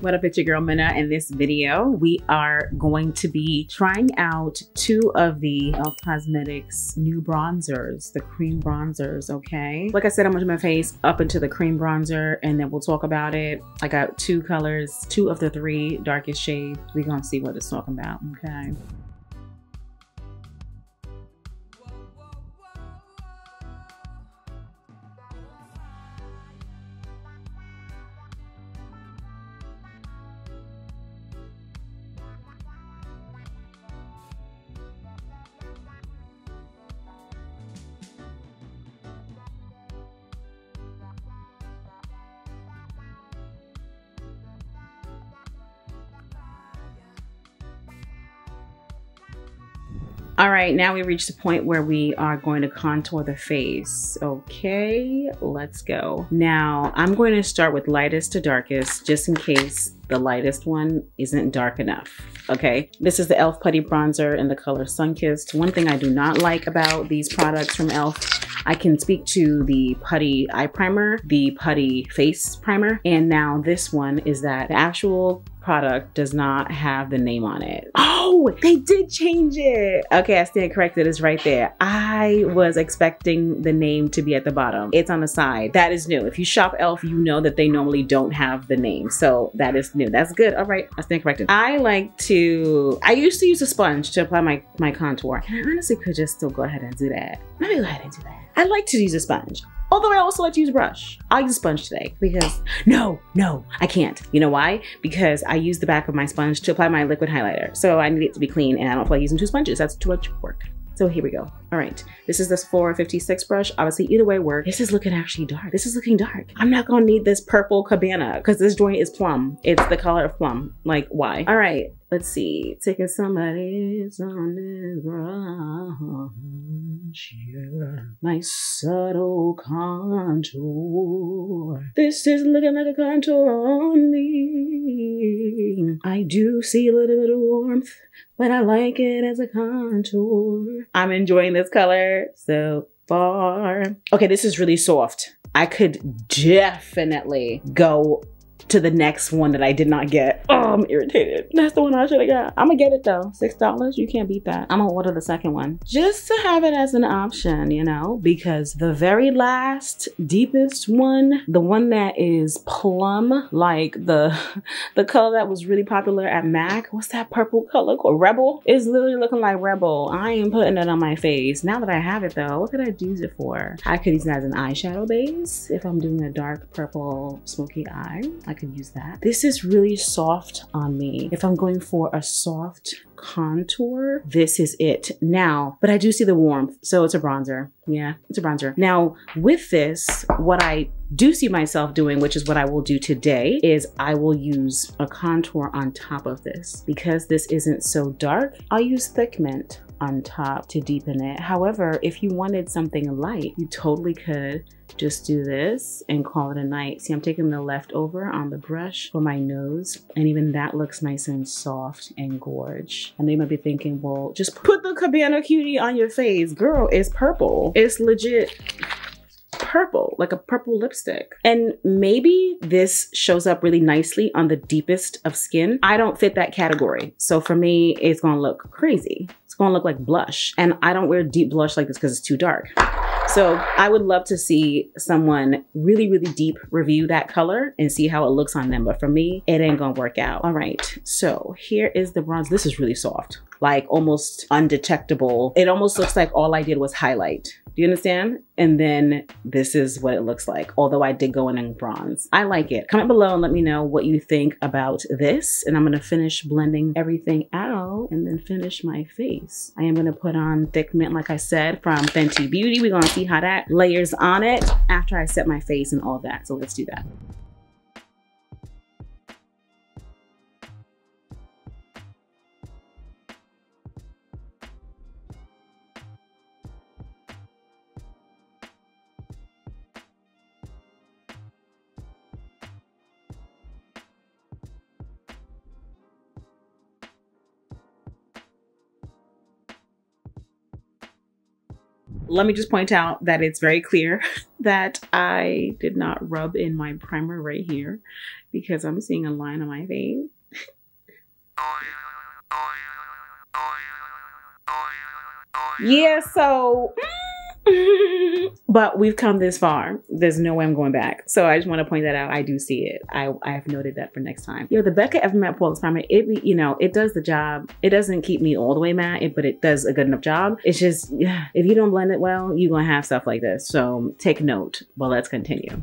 What up, it's your girl Mena. In this video, we are going to be trying out two of the e.l.f. Cosmetics new bronzers, the cream bronzers, okay? Like I said, I'm gonna do my face up into the cream bronzer and then we'll talk about it. I got two colors, two of the three darkest shades. We're gonna see what it's talking about, okay? All right, now we reached the point where we are going to contour the face. Okay, let's go. Now, I'm going to start with lightest to darkest, just in case the lightest one isn't dark enough. Okay, this is the e.l.f. Putty Bronzer in the color Sunkissed. One thing I do not like about these products from e.l.f., I can speak to the Putty Eye Primer, the Putty Face Primer, and now this one is that the actual product does not have the name on it. Oh, they did change it. Okay, I stand corrected. It's right there. I was expecting the name to be at the bottom. It's on the side. That is new. If you shop e.l.f., you know that they normally don't have the name. So that is new. That's good. All right, I stand corrected. I like to, I used to use a sponge to apply my, my contour. And I honestly could just still go ahead and do that. Let me go ahead and do that. I like to use a sponge. Although I also like to use a brush. I'll use a sponge today because no, no, I can't. You know why? Because I use the back of my sponge to apply my liquid highlighter. So I need it to be clean and I don't feel like using two sponges. That's too much work. So here we go. All right, this is this 456 brush. Obviously, either way work. This is looking actually dark. This is looking dark. I'm not gonna need this purple cabana because this joint is plum. It's the color of plum. Like, why? All right, let's see. Taking somebody's on this brush, yeah. Nice subtle contour. This is looking like a contour on me. I do see a little bit of warmth, but I like it as a contour. I'm enjoying this color so far. Okay, this is really soft. I could definitely go to the next one that I did not get. Oh, I'm irritated. That's the one I should have got. I'm gonna get it though. $6, you can't beat that. I'm gonna order the second one just to have it as an option, you know, because the very last, deepest one, the one that is plum, like the, the color that was really popular at MAC, what's that purple color called? Rebel? Is literally looking like Rebel. I ain't putting it on my face. Now that I have it though, what could I use it for? I could use it as an eyeshadow base if I'm doing a dark purple smoky eye. I could use that. This is really soft on me. If I'm going for a soft contour, this is it. Now, but I do see the warmth, so it's a bronzer. Yeah, it's a bronzer. Now, with this, what I do see myself doing, which is what I will do today, is I will use a contour on top of this. Because this isn't so dark, I'll use Thick Mint on top to deepen it. However, if you wanted something light, you totally could just do this and call it a night. See, I'm taking the leftover on the brush for my nose, and even that looks nice and soft and gorge. And they might be thinking, well, just put the Cabana Cutie on your face. Girl, it's purple. It's legit purple, like a purple lipstick. And maybe this shows up really nicely on the deepest of skin. I don't fit that category. So for me, it's gonna look crazy. It's gonna look like blush. And I don't wear deep blush like this because it's too dark. So I would love to see someone really, really deep review that color and see how it looks on them. But for me, it ain't gonna work out. All right, so here is the bronze. This is really soft, like almost undetectable. It almost looks like all I did was highlight. Do you understand? And then this is what it looks like, although I did go in in bronze. I like it. Comment below and let me know what you think about this. And I'm gonna finish blending everything out and then finish my face. I am gonna put on Thick Mint, like I said, from Fenty Beauty. We're gonna see how that layers on it after I set my face and all that. So let's do that. Let me just point out that it's very clear that I did not rub in my primer right here because I'm seeing a line on my face. yeah, so mm, but we've come this far. There's no way I'm going back. So I just want to point that out. I do see it. I, I have noted that for next time. Yo, the Becca Ever Matte Poreless Primer, it you know, it does the job. It doesn't keep me all the way matte, but it does a good enough job. It's just, if you don't blend it well, you're going to have stuff like this. So take note. Well, let's continue.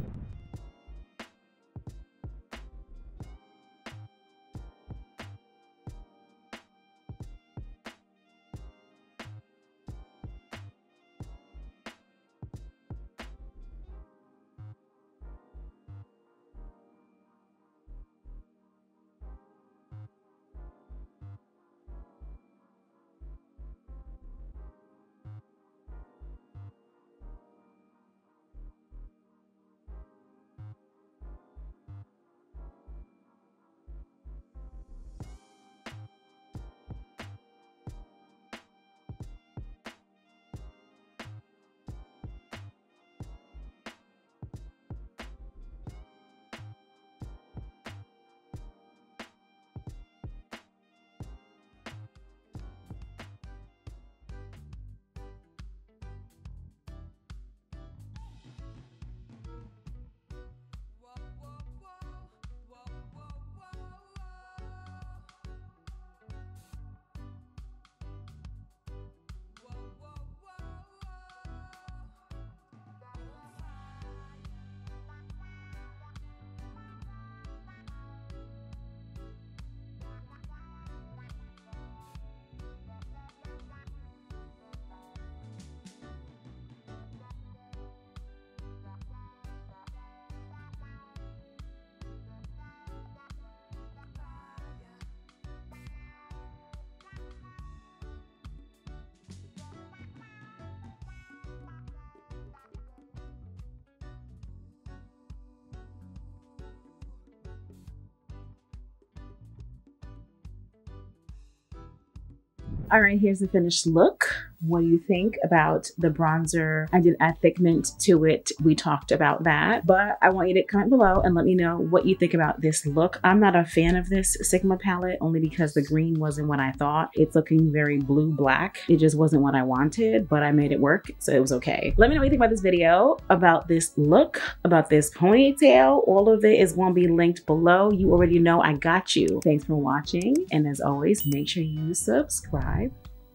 All right, here's the finished look. What do you think about the bronzer? I did add Thick Mint to it. We talked about that, but I want you to comment below and let me know what you think about this look. I'm not a fan of this Sigma palette only because the green wasn't what I thought. It's looking very blue black. It just wasn't what I wanted, but I made it work, so it was okay. Let me know what you think about this video, about this look, about this ponytail. All of it is going to be linked below. You already know I got you. Thanks for watching, and as always, make sure you subscribe.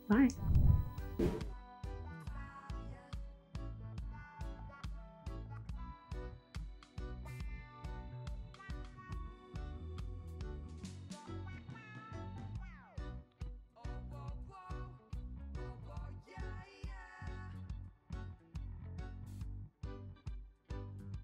Bye. Thank you.